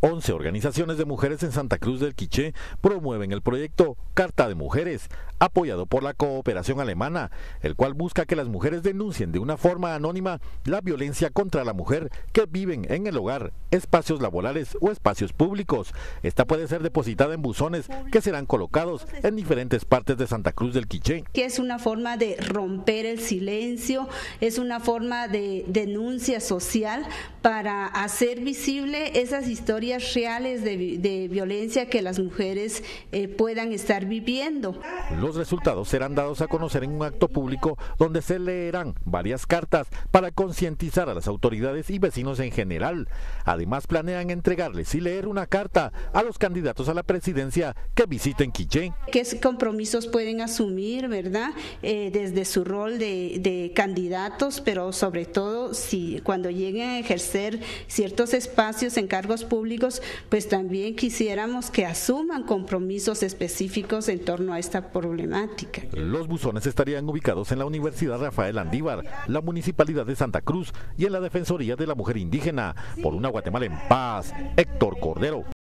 11 organizaciones de mujeres en Santa Cruz del Quiché promueven el proyecto Carta de Mujeres, apoyado por la cooperación alemana, el cual busca que las mujeres denuncien de una forma anónima la violencia contra la mujer que viven en el hogar, espacios laborales o espacios públicos. Esta puede ser depositada en buzones que serán colocados en diferentes partes de Santa Cruz del Quiché. Que es una forma de romper el silencio, es una forma de denuncia social para hacer visible esas historias reales de, violencia que las mujeres eh, puedan estar viviendo. Los resultados serán dados a conocer en un acto público donde se leerán varias cartas para concientizar a las autoridades y vecinos en general. Además planean entregarles y leer una carta a los candidatos a la presidencia que visiten Quiché. ¿Qué compromisos pueden asumir, verdad? Eh, desde su rol de, de candidatos, pero sobre todo si cuando lleguen a ciertos espacios en cargos públicos pues también quisiéramos que asuman compromisos específicos en torno a esta problemática. Los buzones estarían ubicados en la Universidad Rafael Andívar, la Municipalidad de Santa Cruz y en la Defensoría de la Mujer Indígena. Por una Guatemala en paz, Héctor Cordero.